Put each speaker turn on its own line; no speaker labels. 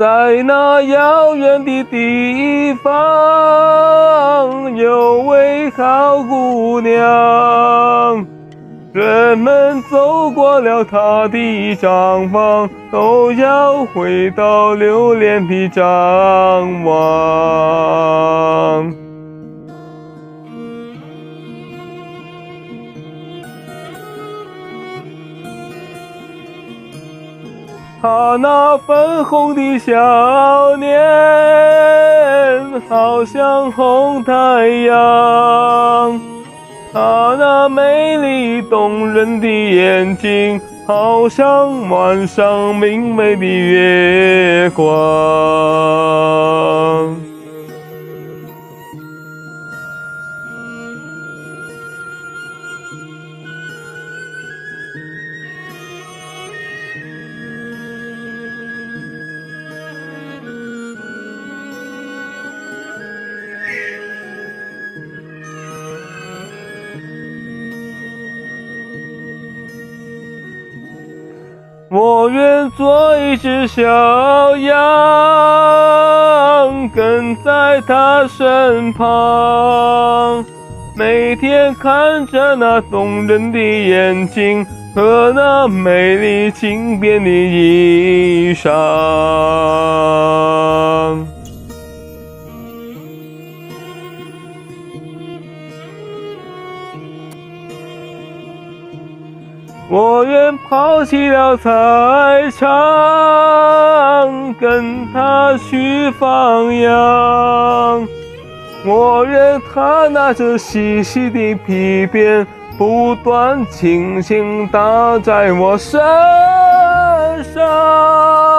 在那遥远的地方，有位好姑娘。人们走过了她的帐房，都要回到留恋的张望。她那粉红的笑脸，好像红太阳。她那美丽动人的眼睛，好像晚上明媚的月光。我愿做一只小羊，跟在他身旁，每天看着那动人的眼睛和那美丽轻便的衣裳。我愿抛弃了财产，跟他去放羊。我愿他拿着细细的皮鞭，不断轻轻打在我身上。